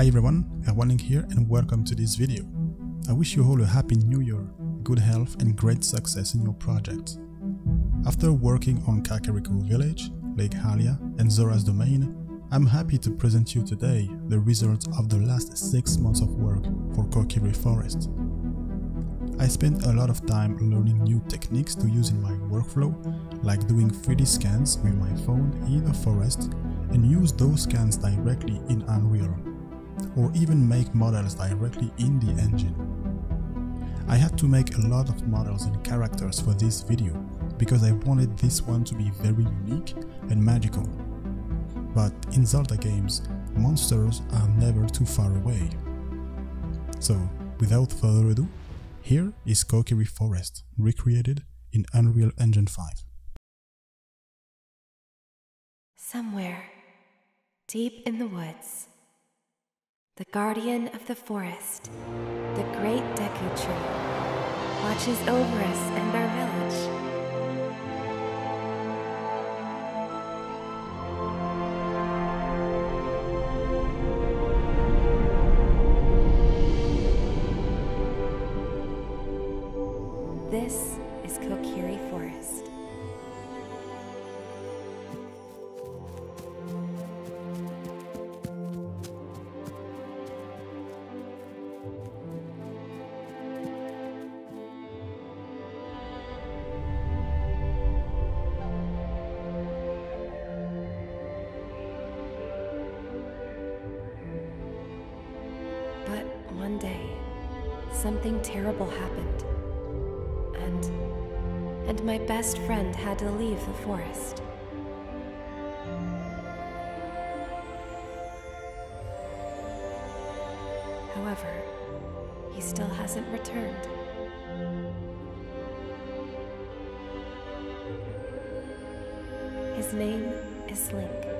Hi everyone, Erwan here and welcome to this video. I wish you all a happy new year, good health and great success in your projects. After working on Kakariko Village, Lake Hylia and Zora's Domain, I'm happy to present you today the results of the last 6 months of work for Kokiri Forest. I spent a lot of time learning new techniques to use in my workflow, like doing 3D scans with my phone in the forest and use those scans directly in Unreal, or even make models directly in the engine. I had to make a lot of models and characters for this video, because I wanted this one to be very unique and magical. But in Zelda games, monsters are never too far away. So, without further ado, here is Kokiri Forest, recreated in Unreal Engine 5. Somewhere, deep in the woods, the guardian of the forest, the great Deku Tree, watches over us and our village. One day, something terrible happened. And and my best friend had to leave the forest. However, he still hasn't returned. His name is Link.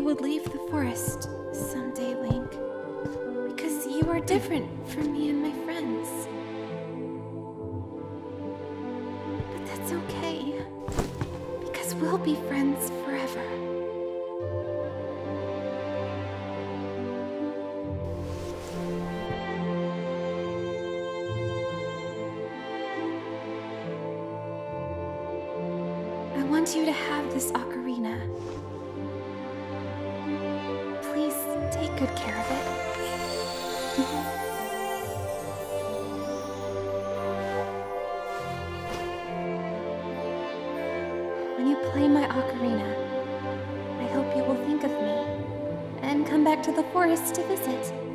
you would leave the forest someday, Link. Because you are different from me and my friends. But that's okay. Because we'll be friends forever. Good care of it. Mm-hmm. When you play my ocarina, I hope you will think of me and come back to the forest to visit.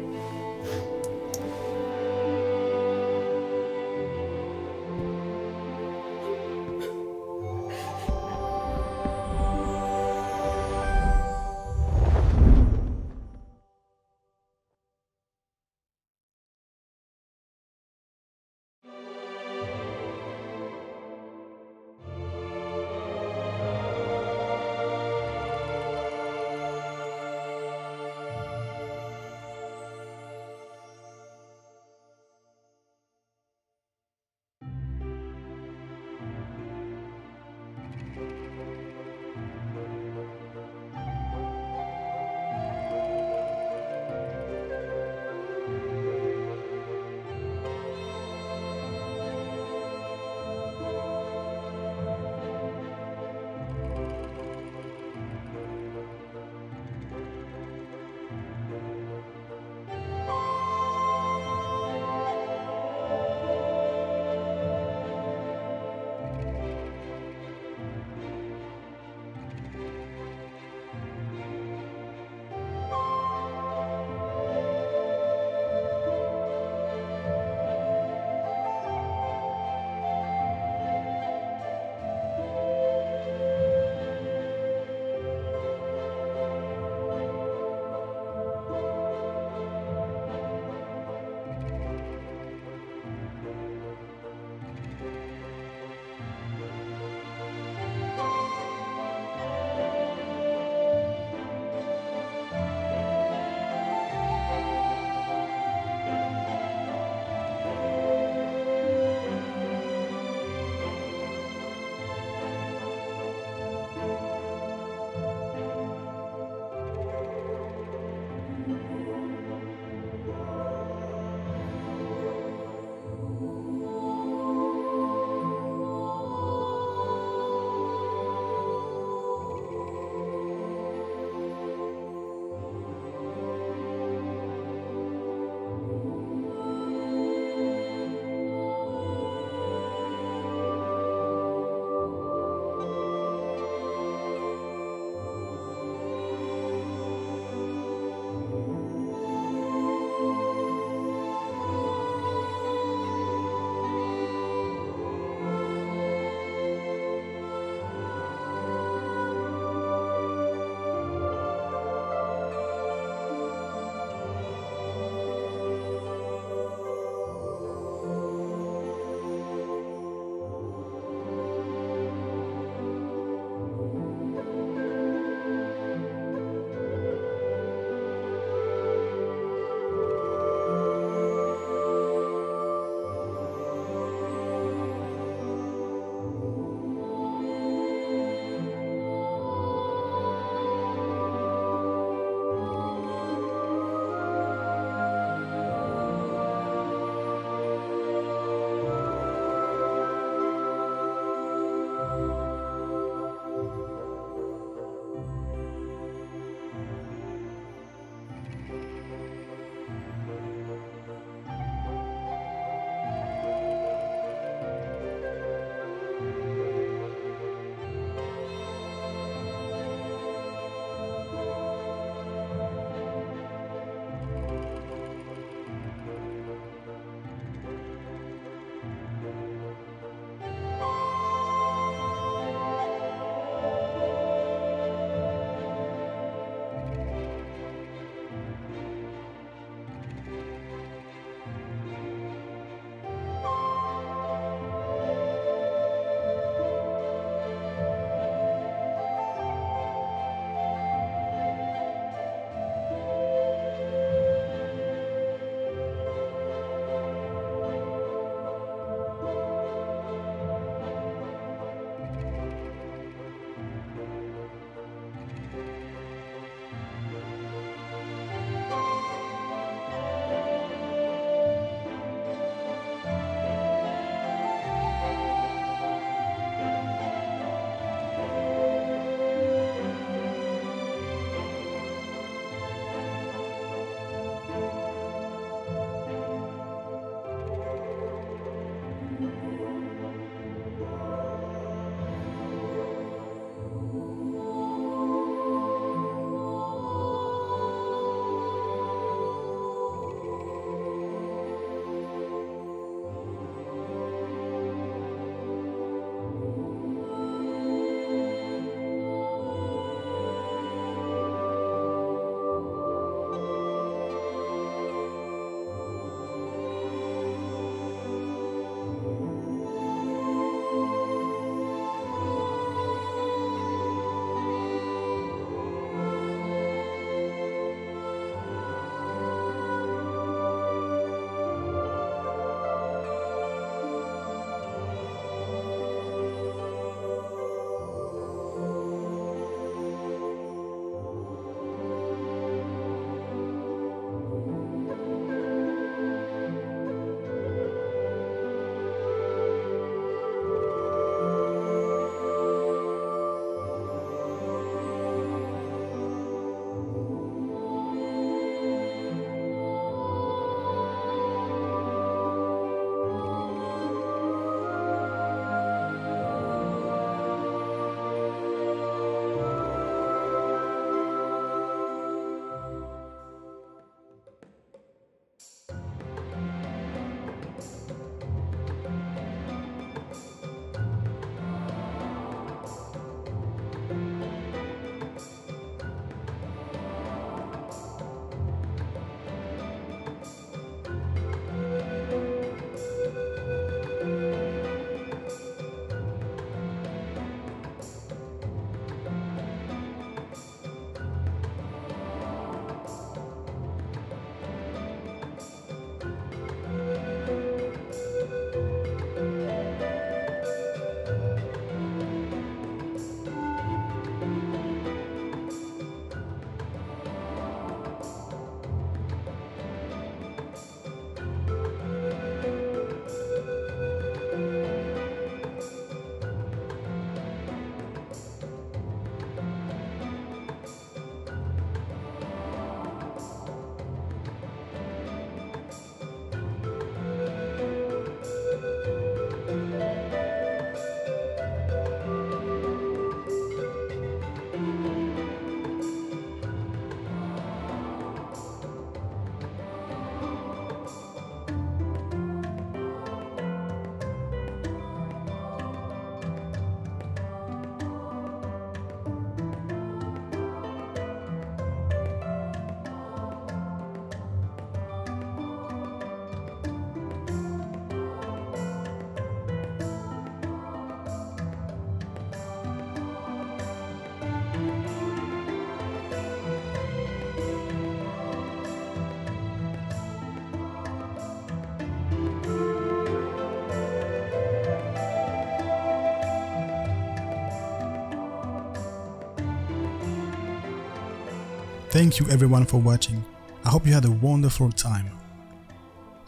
Thank you everyone for watching. I hope you had a wonderful time.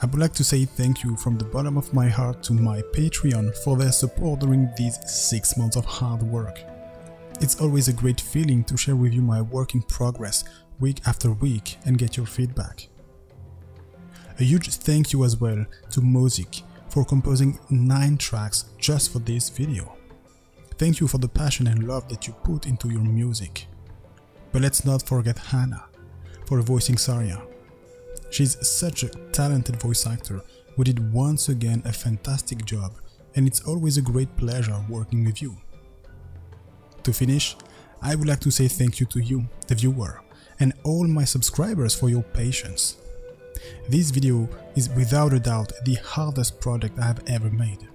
I would like to say thank you from the bottom of my heart to my Patreon for their support during these 6 months of hard work. It's always a great feeling to share with you my work in progress week after week and get your feedback. A huge thank you as well to Mozik for composing 9 tracks just for this video. Thank you for the passion and love that you put into your music. But let's not forget Hannah for voicing Saria. She's such a talented voice actor who did once again a fantastic job and it's always a great pleasure working with you. To finish, I would like to say thank you to you, the viewer, and all my subscribers for your patience. This video is without a doubt the hardest project I have ever made.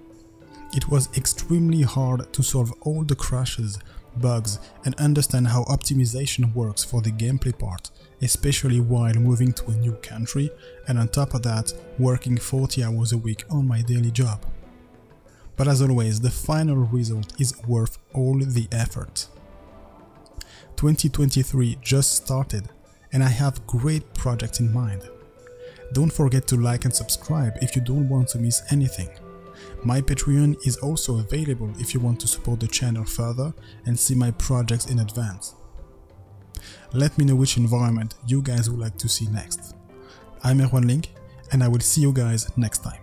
It was extremely hard to solve all the crashes, bugs and understand how optimization works for the gameplay part especially while moving to a new country and on top of that working 40 hours a week on my daily job. But as always, the final result is worth all the effort. 2023 just started and I have great projects in mind. Don't forget to like and subscribe if you don't want to miss anything. My Patreon is also available if you want to support the channel further and see my projects in advance. Let me know which environment you guys would like to see next. I'm Erwan Link and I will see you guys next time.